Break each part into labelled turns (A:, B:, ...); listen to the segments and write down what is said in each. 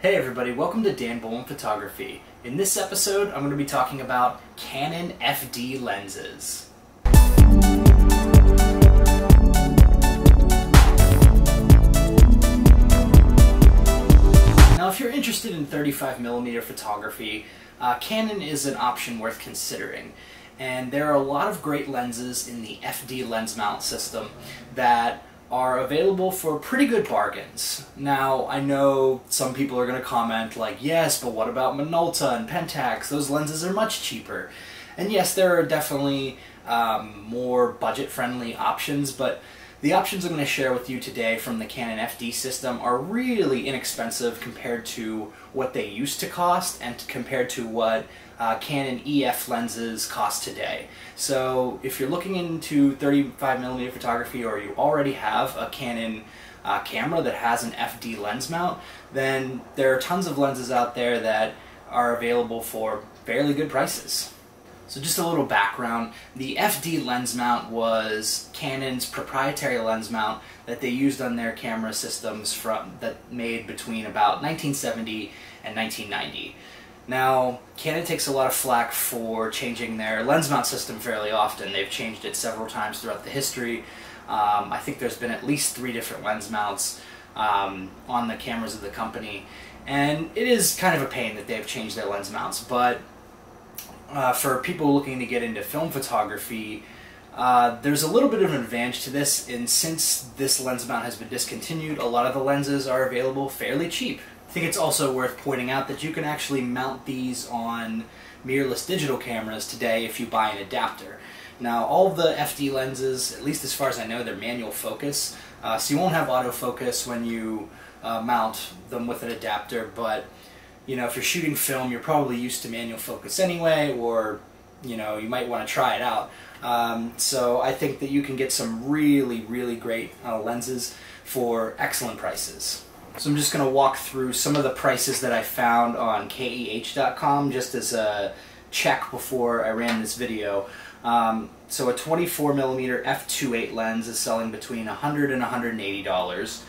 A: Hey everybody, welcome to Dan Bullman Photography. In this episode, I'm going to be talking about Canon FD lenses. Now if you're interested in 35mm photography, uh, Canon is an option worth considering. And there are a lot of great lenses in the FD lens mount system that are available for pretty good bargains. Now, I know some people are going to comment like, yes, but what about Minolta and Pentax? Those lenses are much cheaper. And yes, there are definitely um, more budget-friendly options, but the options I'm going to share with you today from the Canon FD system are really inexpensive compared to what they used to cost and compared to what uh, Canon EF lenses cost today. So if you're looking into 35mm photography or you already have a Canon uh, camera that has an FD lens mount, then there are tons of lenses out there that are available for fairly good prices. So just a little background, the FD lens mount was Canon's proprietary lens mount that they used on their camera systems from that made between about 1970 and 1990. Now, Canon takes a lot of flack for changing their lens mount system fairly often. They've changed it several times throughout the history. Um, I think there's been at least three different lens mounts um, on the cameras of the company. And it is kind of a pain that they've changed their lens mounts, but uh, for people looking to get into film photography, uh, there's a little bit of an advantage to this, and since this lens mount has been discontinued, a lot of the lenses are available fairly cheap. I think it's also worth pointing out that you can actually mount these on mirrorless digital cameras today if you buy an adapter. Now, all the FD lenses, at least as far as I know, they're manual focus, uh, so you won't have autofocus when you uh, mount them with an adapter, but you know, if you're shooting film, you're probably used to manual focus anyway, or, you know, you might want to try it out. Um, so I think that you can get some really, really great uh, lenses for excellent prices. So I'm just going to walk through some of the prices that I found on KEH.com just as a check before I ran this video. Um, so a 24mm f2.8 lens is selling between 100 and $180.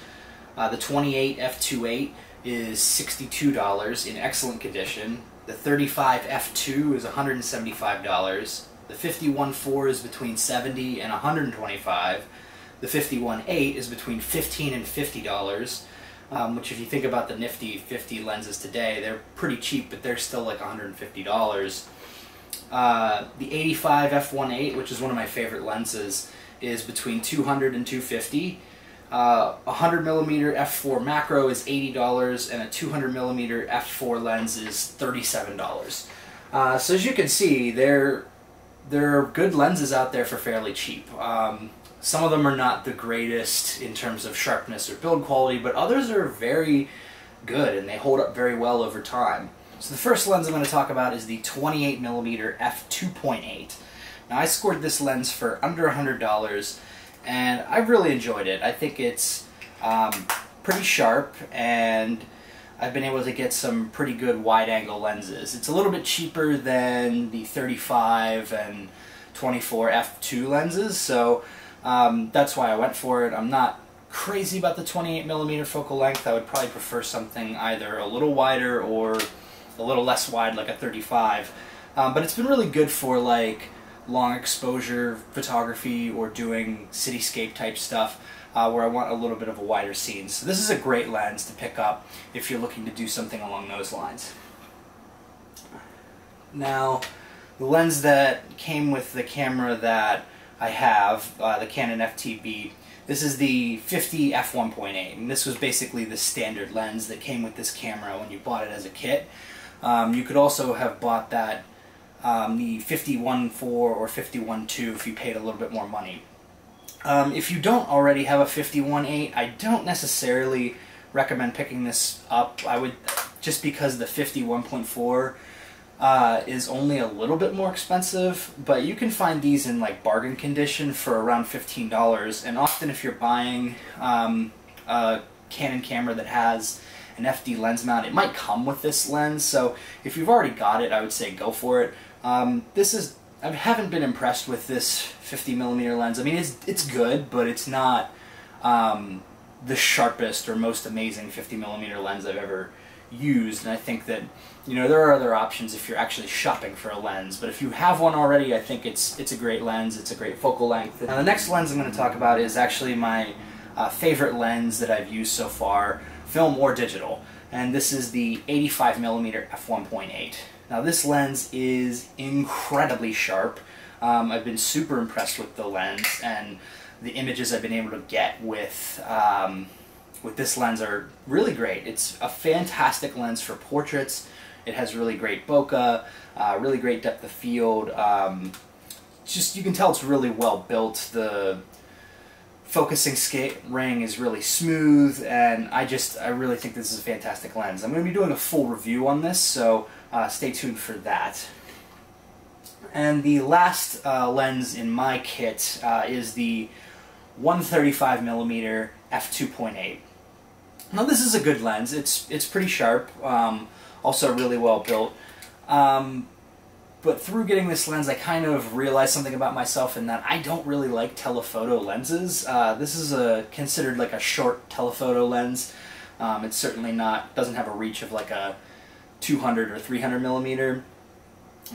A: Uh, the 28 f2.8 is $62 in excellent condition. The 35 F2 is $175. The 51.4 is between 70 and 125. The 51.8 is between 15 and $50. Um, which if you think about the nifty 50 lenses today, they're pretty cheap, but they're still like $150. Uh, the 85 f1.8, which is one of my favorite lenses, is between 200 and 250 uh, 100 millimeter f4 macro is $80 and a 200 millimeter f4 lens is $37. Uh, so as you can see, there, there are good lenses out there for fairly cheap. Um, some of them are not the greatest in terms of sharpness or build quality, but others are very good and they hold up very well over time. So the first lens I'm going to talk about is the 28 millimeter f2.8. Now I scored this lens for under $100 and I've really enjoyed it. I think it's um, pretty sharp, and I've been able to get some pretty good wide-angle lenses. It's a little bit cheaper than the 35 and 24 f2 lenses, so um, that's why I went for it. I'm not crazy about the 28 millimeter focal length. I would probably prefer something either a little wider or a little less wide, like a 35. Um, but it's been really good for like long exposure photography or doing cityscape type stuff uh, where I want a little bit of a wider scene. So this is a great lens to pick up if you're looking to do something along those lines. Now, the lens that came with the camera that I have, uh, the Canon FTB, this is the 50 f1.8, and this was basically the standard lens that came with this camera when you bought it as a kit. Um, you could also have bought that um, the 51.4 or 51.2 if you paid a little bit more money. Um, if you don't already have a 51.8, I don't necessarily recommend picking this up. I would, just because the 51.4 uh, is only a little bit more expensive, but you can find these in like bargain condition for around $15. And often if you're buying um, a Canon camera that has an FD lens mount, it might come with this lens. So if you've already got it, I would say go for it. Um, this is I haven't been impressed with this 50 millimeter lens. I mean, it's it's good, but it's not um, the sharpest or most amazing 50 millimeter lens I've ever used, and I think that you know there are other options if you're actually shopping for a lens. But if you have one already, I think it's it's a great lens. It's a great focal length. Now the next lens I'm going to talk about is actually my uh, favorite lens that I've used so far, film or digital, and this is the 85 millimeter f1.8. Now this lens is incredibly sharp. Um, I've been super impressed with the lens and the images I've been able to get with um, with this lens are really great. It's a fantastic lens for portraits. It has really great bokeh, uh, really great depth of field. Um, just you can tell it's really well built. The focusing skate ring is really smooth, and I just I really think this is a fantastic lens. I'm going to be doing a full review on this, so uh, stay tuned for that. And the last uh, lens in my kit uh, is the 135 millimeter f2.8. Now this is a good lens. It's it's pretty sharp, um, also really well built. Um, but through getting this lens, I kind of realized something about myself in that I don't really like telephoto lenses. Uh, this is a considered like a short telephoto lens. Um, it's certainly not doesn't have a reach of like a 200 or 300 millimeter.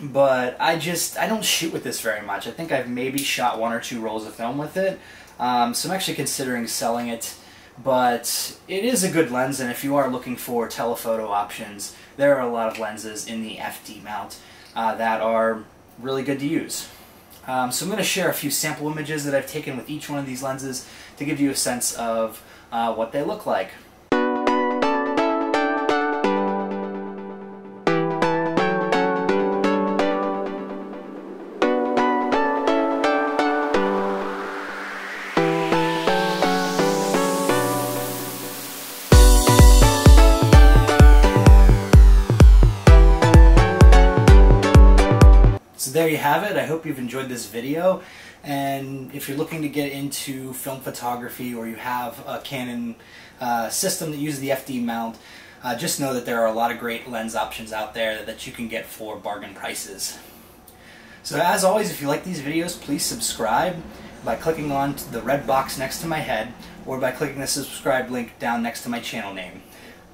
A: But I just I don't shoot with this very much. I think I've maybe shot one or two rolls of film with it. Um, so I'm actually considering selling it but it is a good lens and if you are looking for telephoto options there are a lot of lenses in the FD mount uh, that are really good to use. Um, so I'm going to share a few sample images that I've taken with each one of these lenses to give you a sense of uh, what they look like. There you have it. I hope you've enjoyed this video. And if you're looking to get into film photography or you have a Canon uh, system that uses the FD mount, uh, just know that there are a lot of great lens options out there that you can get for bargain prices. So as always, if you like these videos, please subscribe by clicking on the red box next to my head or by clicking the subscribe link down next to my channel name.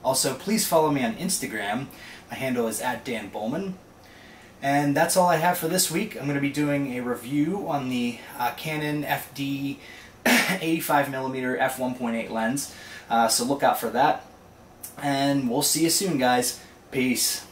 A: Also, please follow me on Instagram. My handle is at Dan Bullman. And that's all I have for this week. I'm going to be doing a review on the uh, Canon FD 85mm f1.8 lens. Uh, so look out for that. And we'll see you soon, guys. Peace.